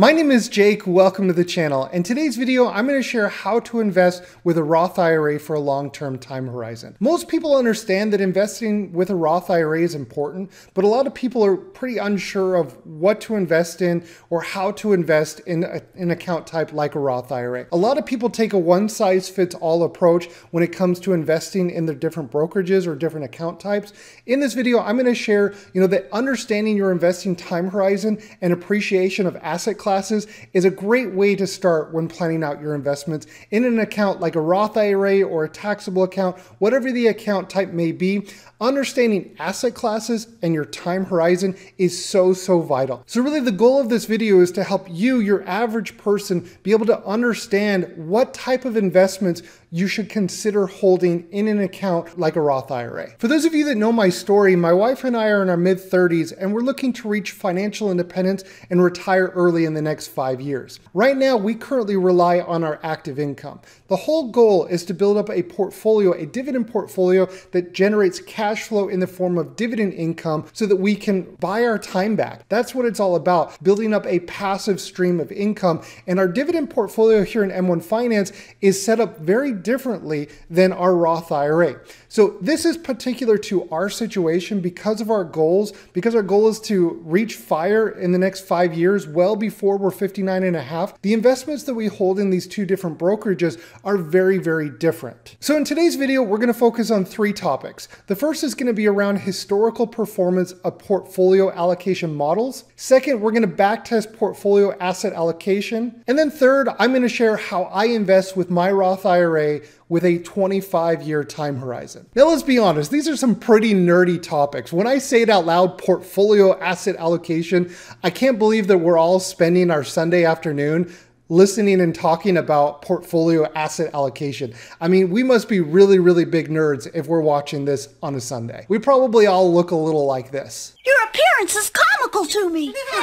My name is Jake, welcome to the channel. In today's video, I'm gonna share how to invest with a Roth IRA for a long-term time horizon. Most people understand that investing with a Roth IRA is important, but a lot of people are pretty unsure of what to invest in or how to invest in an account type like a Roth IRA. A lot of people take a one-size-fits-all approach when it comes to investing in their different brokerages or different account types. In this video, I'm gonna share, you know, that understanding your investing time horizon and appreciation of asset classes classes is a great way to start when planning out your investments in an account like a Roth IRA or a taxable account, whatever the account type may be. Understanding asset classes and your time horizon is so, so vital. So really the goal of this video is to help you, your average person, be able to understand what type of investments you should consider holding in an account like a Roth IRA. For those of you that know my story, my wife and I are in our mid 30s and we're looking to reach financial independence and retire early in the next five years. Right now, we currently rely on our active income. The whole goal is to build up a portfolio, a dividend portfolio that generates cash flow in the form of dividend income so that we can buy our time back. That's what it's all about, building up a passive stream of income. And our dividend portfolio here in M1 Finance is set up very differently than our Roth IRA. So this is particular to our situation because of our goals, because our goal is to reach fire in the next five years, well before we're 59 and a half. The investments that we hold in these two different brokerages are very, very different. So in today's video, we're gonna focus on three topics. The first is gonna be around historical performance of portfolio allocation models. Second, we're gonna backtest portfolio asset allocation. And then third, I'm gonna share how I invest with my Roth IRA with a 25 year time horizon. Now, let's be honest, these are some pretty nerdy topics. When I say it out loud, portfolio asset allocation, I can't believe that we're all spending our Sunday afternoon listening and talking about portfolio asset allocation. I mean, we must be really, really big nerds if we're watching this on a Sunday. We probably all look a little like this. Your appearance is comical to me.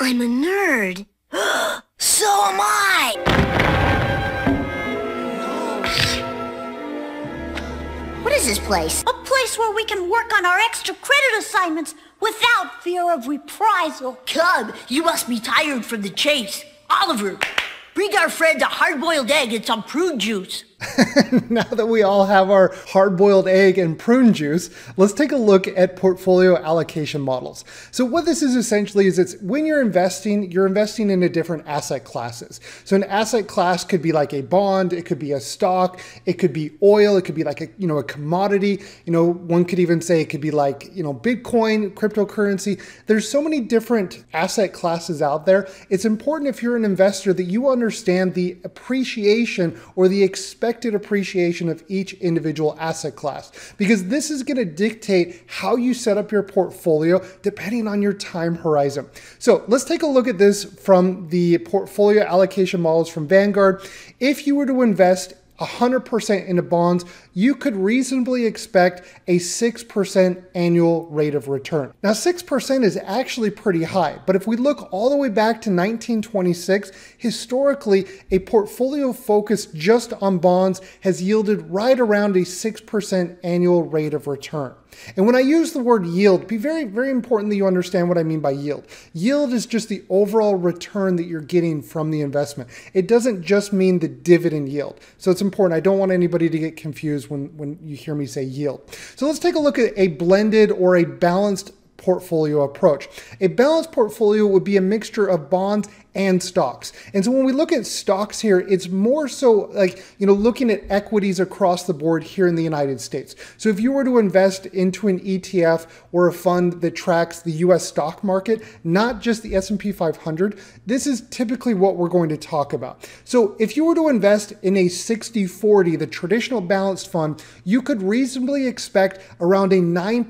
I'm a nerd. So am I! What is this place? A place where we can work on our extra credit assignments without fear of reprisal. Cub, you must be tired from the chase. Oliver, bring our friend a hard-boiled egg and some prune juice. now that we all have our hard boiled egg and prune juice, let's take a look at portfolio allocation models. So, what this is essentially is it's when you're investing, you're investing into different asset classes. So, an asset class could be like a bond, it could be a stock, it could be oil, it could be like a you know a commodity. You know, one could even say it could be like you know Bitcoin, cryptocurrency. There's so many different asset classes out there. It's important if you're an investor that you understand the appreciation or the expected expected appreciation of each individual asset class because this is going to dictate how you set up your portfolio depending on your time horizon. So let's take a look at this from the portfolio allocation models from Vanguard. If you were to invest 100% into bonds, you could reasonably expect a 6% annual rate of return. Now, 6% is actually pretty high, but if we look all the way back to 1926, historically, a portfolio focused just on bonds has yielded right around a 6% annual rate of return. And when I use the word yield, be very, very important that you understand what I mean by yield. Yield is just the overall return that you're getting from the investment. It doesn't just mean the dividend yield. So it's important. I don't want anybody to get confused when, when you hear me say yield. So let's take a look at a blended or a balanced portfolio approach. A balanced portfolio would be a mixture of bonds and stocks. And so when we look at stocks here, it's more so like, you know, looking at equities across the board here in the United States. So if you were to invest into an ETF or a fund that tracks the US stock market, not just the S&P 500, this is typically what we're going to talk about. So if you were to invest in a 60-40, the traditional balanced fund, you could reasonably expect around a 9%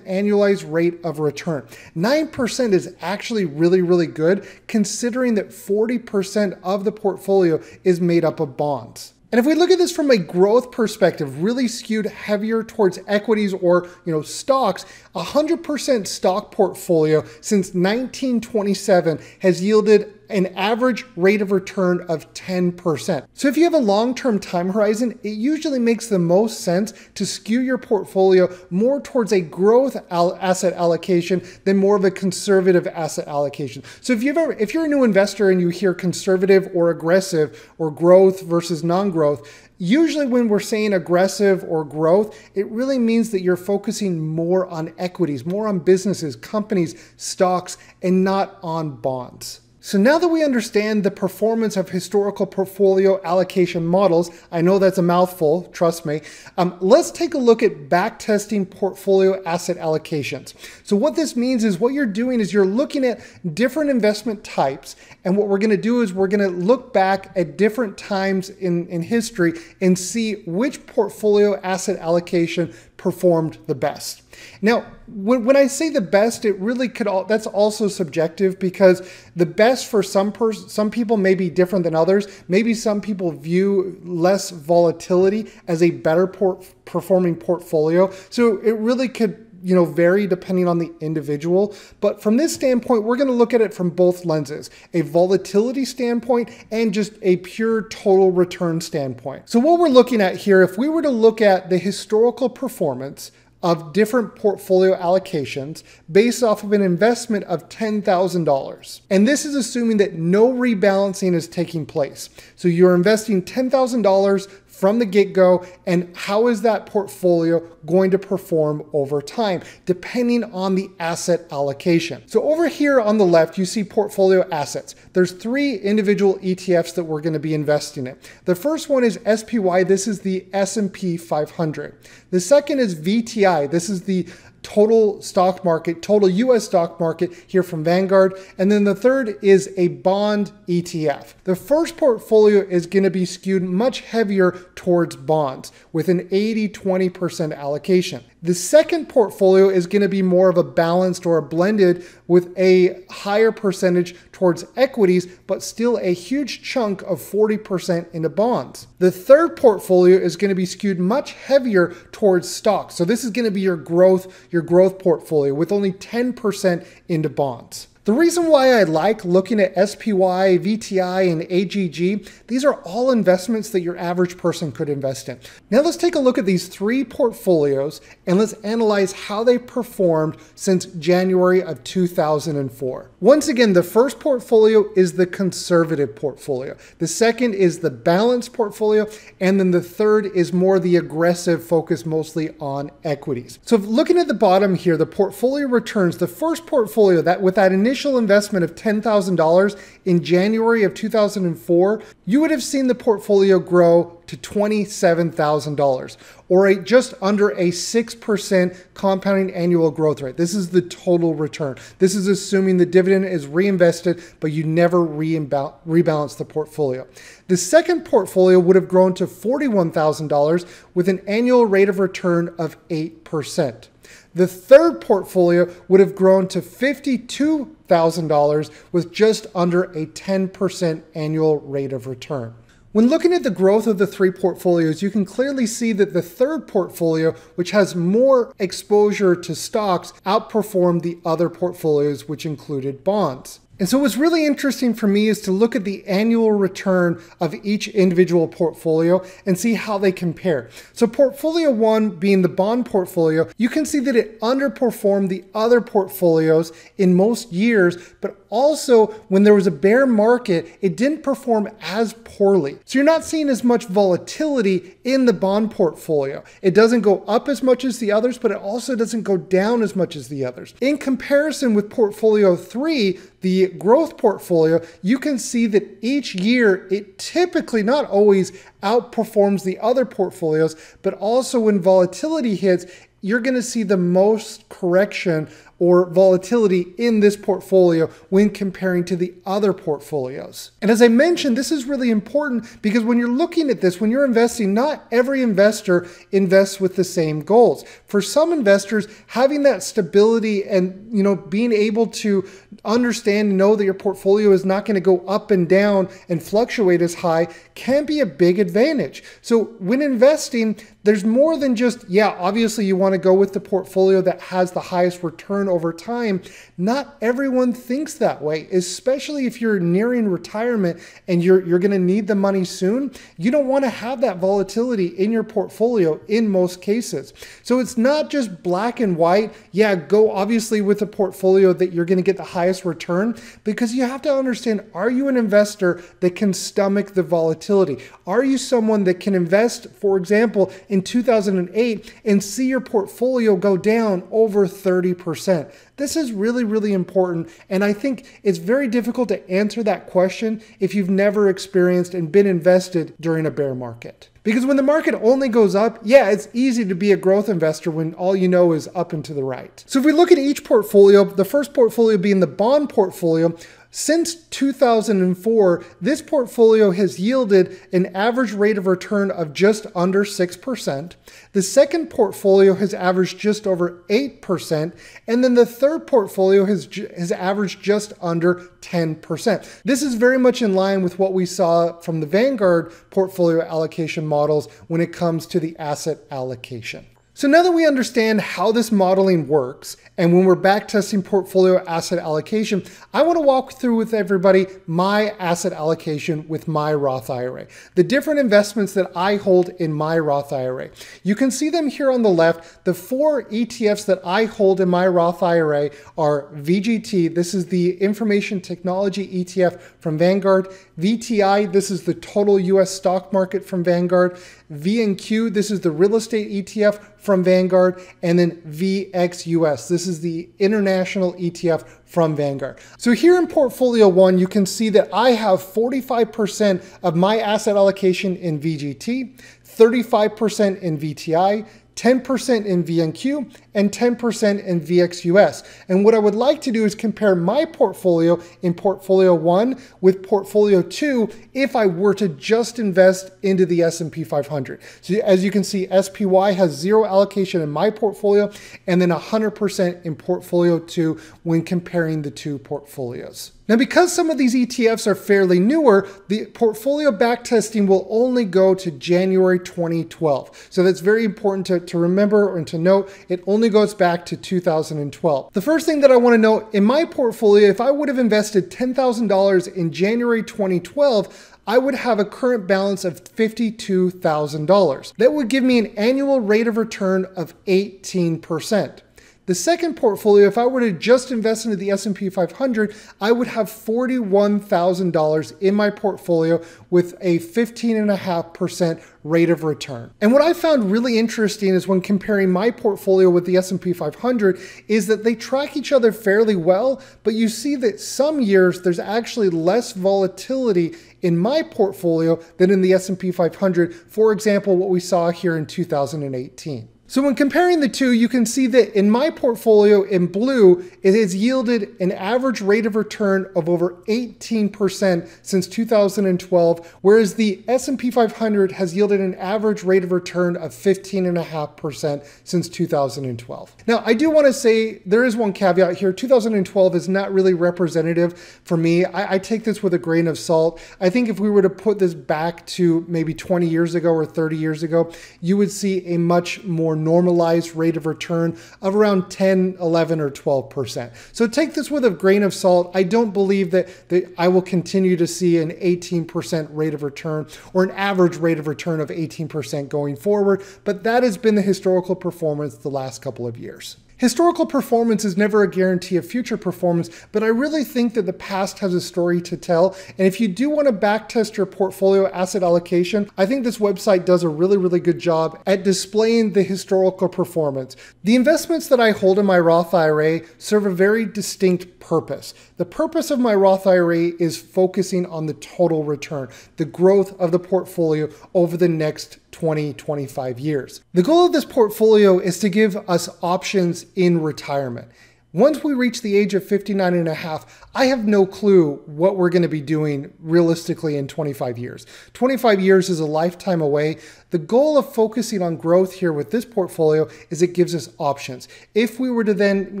annualized rate of return. 9% is actually really, really good considering considering that 40% of the portfolio is made up of bonds. And if we look at this from a growth perspective, really skewed heavier towards equities or, you know, stocks, 100% stock portfolio since 1927 has yielded an average rate of return of 10%. So if you have a long-term time horizon, it usually makes the most sense to skew your portfolio more towards a growth asset allocation than more of a conservative asset allocation. So if you've ever, if you're a new investor and you hear conservative or aggressive or growth versus non-growth, Usually, when we're saying aggressive or growth, it really means that you're focusing more on equities, more on businesses, companies, stocks, and not on bonds. So now that we understand the performance of historical portfolio allocation models, I know that's a mouthful, trust me, um, let's take a look at backtesting portfolio asset allocations. So what this means is what you're doing is you're looking at different investment types, and what we're gonna do is we're gonna look back at different times in, in history and see which portfolio asset allocation performed the best. Now, when, when I say the best, it really could all that's also subjective because the best for some pers- some people may be different than others. Maybe some people view less volatility as a better port- performing portfolio. So it really could you know vary depending on the individual but from this standpoint we're going to look at it from both lenses a volatility standpoint and just a pure total return standpoint so what we're looking at here if we were to look at the historical performance of different portfolio allocations based off of an investment of $10,000. And this is assuming that no rebalancing is taking place. So you're investing $10,000 from the get go, and how is that portfolio going to perform over time, depending on the asset allocation. So, over here on the left, you see portfolio assets. There's three individual ETFs that we're going to be investing in. The first one is SPY, this is the S&P 500. The second is VTI, this is the total stock market, total US stock market here from Vanguard. And then the third is a bond ETF. The first portfolio is going to be skewed much heavier towards bonds with an 80 20% allocation. The second portfolio is going to be more of a balanced or a blended with a higher percentage towards equities, but still a huge chunk of 40% into bonds. The third portfolio is going to be skewed much heavier towards stocks. So this is going to be your growth, your growth portfolio with only 10% into bonds. The reason why I like looking at SPY, VTI, and AGG, these are all investments that your average person could invest in. Now let's take a look at these three portfolios and let's analyze how they performed since January of 2004. Once again, the first portfolio is the conservative portfolio. The second is the balanced portfolio. And then the third is more the aggressive focus mostly on equities. So looking at the bottom here, the portfolio returns, the first portfolio that with that initial initial investment of $10,000 in January of 2004, you would have seen the portfolio grow to $27,000 or a just under a 6% compounding annual growth rate. This is the total return. This is assuming the dividend is reinvested, but you never rebalance the portfolio. The second portfolio would have grown to $41,000 with an annual rate of return of 8%. The third portfolio would have grown to $52,000 with just under a 10% annual rate of return. When looking at the growth of the three portfolios, you can clearly see that the third portfolio, which has more exposure to stocks, outperformed the other portfolios, which included bonds. And so what's really interesting for me is to look at the annual return of each individual portfolio and see how they compare. So portfolio one being the bond portfolio, you can see that it underperformed the other portfolios in most years, but also when there was a bear market, it didn't perform as poorly. So you're not seeing as much volatility in the bond portfolio. It doesn't go up as much as the others, but it also doesn't go down as much as the others. In comparison with portfolio three, the growth portfolio, you can see that each year it typically, not always, outperforms the other portfolios, but also when volatility hits, you're going to see the most correction or volatility in this portfolio when comparing to the other portfolios. And as I mentioned, this is really important because when you're looking at this, when you're investing, not every investor invests with the same goals. For some investors, having that stability and you know being able to understand and know that your portfolio is not going to go up and down and fluctuate as high can be a big advantage. So when investing, there's more than just, yeah, obviously you want to go with the portfolio that has the highest return over time. Not everyone thinks that way, especially if you're nearing retirement and you're, you're going to need the money soon. You don't want to have that volatility in your portfolio in most cases. So it's not just black and white. Yeah, go obviously with a portfolio that you're going to get the highest return because you have to understand are you an investor that can stomach the volatility? Are you someone that can invest, for example, in 2008 and see your portfolio go down over 30%? This is really, really important. And I think it's very difficult to answer that question if you've never experienced and been invested during a bear market. Because when the market only goes up, yeah, it's easy to be a growth investor when all you know is up and to the right. So if we look at each portfolio, the first portfolio being the bond portfolio, since 2004, this portfolio has yielded an average rate of return of just under 6%. The second portfolio has averaged just over 8%. And then the third portfolio has, has averaged just under 10%. This is very much in line with what we saw from the Vanguard portfolio allocation models when it comes to the asset allocation. So now that we understand how this modeling works, and when we're backtesting portfolio asset allocation, I want to walk through with everybody my asset allocation with my Roth IRA, the different investments that I hold in my Roth IRA. You can see them here on the left. The four ETFs that I hold in my Roth IRA are VGT, this is the information technology ETF from Vanguard, VTI, this is the total US stock market from Vanguard, VNQ, this is the real estate ETF from Vanguard, and then VXUS. This is the international ETF from Vanguard. So here in Portfolio 1, you can see that I have 45% of my asset allocation in VGT, 35% in VTI, 10% in VNQ, and 10% in VXUS. And what I would like to do is compare my portfolio in Portfolio 1 with Portfolio 2 if I were to just invest into the S&P 500. So as you can see, SPY has zero allocation in my portfolio and then 100% in Portfolio 2 when comparing the two portfolios. Now, because some of these ETFs are fairly newer, the portfolio backtesting will only go to January 2012. So that's very important to, to remember and to note. It only goes back to 2012. The first thing that I want to note in my portfolio, if I would have invested $10,000 in January 2012, I would have a current balance of $52,000. That would give me an annual rate of return of 18%. The second portfolio, if I were to just invest into the S&P 500, I would have $41,000 in my portfolio with a 15.5% rate of return. And what I found really interesting is when comparing my portfolio with the S&P 500 is that they track each other fairly well, but you see that some years there's actually less volatility in my portfolio than in the S&P 500. For example, what we saw here in 2018. So when comparing the two, you can see that in my portfolio in blue, it has yielded an average rate of return of over 18% since 2012, whereas the S&P 500 has yielded an average rate of return of 15.5% since 2012. Now, I do want to say there is one caveat here. 2012 is not really representative for me. I, I take this with a grain of salt. I think if we were to put this back to maybe 20 years ago or 30 years ago, you would see a much more normalized rate of return of around 10, 11, or 12%. So take this with a grain of salt. I don't believe that, that I will continue to see an 18% rate of return or an average rate of return of 18% going forward, but that has been the historical performance the last couple of years. Historical performance is never a guarantee of future performance, but I really think that the past has a story to tell. And if you do want to backtest your portfolio asset allocation, I think this website does a really, really good job at displaying the historical performance. The investments that I hold in my Roth IRA serve a very distinct purpose. The purpose of my Roth IRA is focusing on the total return, the growth of the portfolio over the next 20, 25 years. The goal of this portfolio is to give us options in retirement. Once we reach the age of 59 and a half, I have no clue what we're going to be doing realistically in 25 years. 25 years is a lifetime away. The goal of focusing on growth here with this portfolio is it gives us options. If we were to then,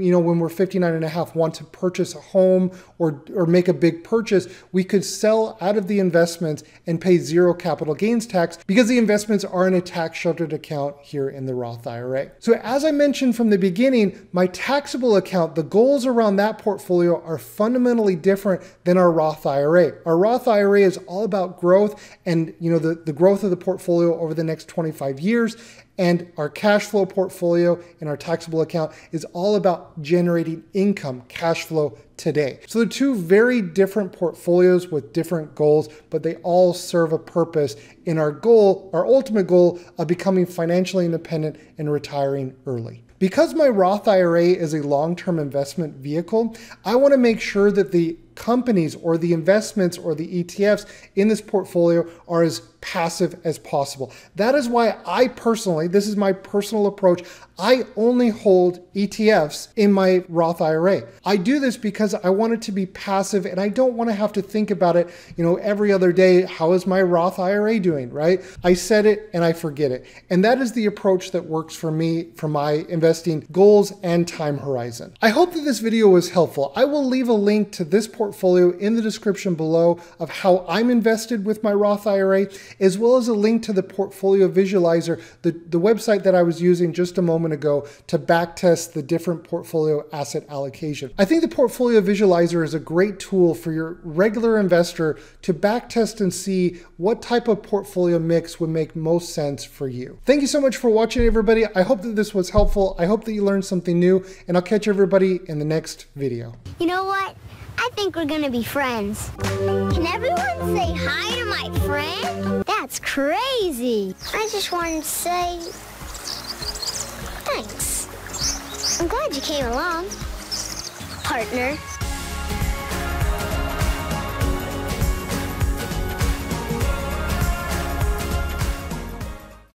you know, when we're 59 and a half, want to purchase a home or, or make a big purchase, we could sell out of the investments and pay zero capital gains tax because the investments are in a tax sheltered account here in the Roth IRA. So as I mentioned from the beginning, my taxable account, the goals around that portfolio are fundamentally different than our Roth IRA. Our Roth IRA is all about growth and you know the, the growth of the portfolio over the next 25 years. And our cash flow portfolio in our taxable account is all about generating income, cash flow today. So they're two very different portfolios with different goals, but they all serve a purpose in our goal, our ultimate goal of becoming financially independent and retiring early. Because my Roth IRA is a long term investment vehicle, I want to make sure that the companies or the investments or the ETFs in this portfolio are as passive as possible. That is why I personally, this is my personal approach, I only hold ETFs in my Roth IRA. I do this because I want it to be passive and I don't want to have to think about it, you know, every other day. How is my Roth IRA doing, right? I set it and I forget it. And that is the approach that works for me for my investing goals and time horizon. I hope that this video was helpful. I will leave a link to this portfolio in the description below of how I'm invested with my Roth IRA, as well as a link to the portfolio visualizer, the, the website that I was using just a moment ago to backtest the different portfolio asset allocation. I think the portfolio visualizer is a great tool for your regular investor to backtest and see what type of portfolio mix would make most sense for you. Thank you so much for watching everybody. I hope that this was helpful. I hope that you learned something new and I'll catch everybody in the next video. You know what? I think we're gonna be friends. Can everyone say hi to my friend? That's crazy. I just wanted to say Thanks. I'm glad you came along, partner.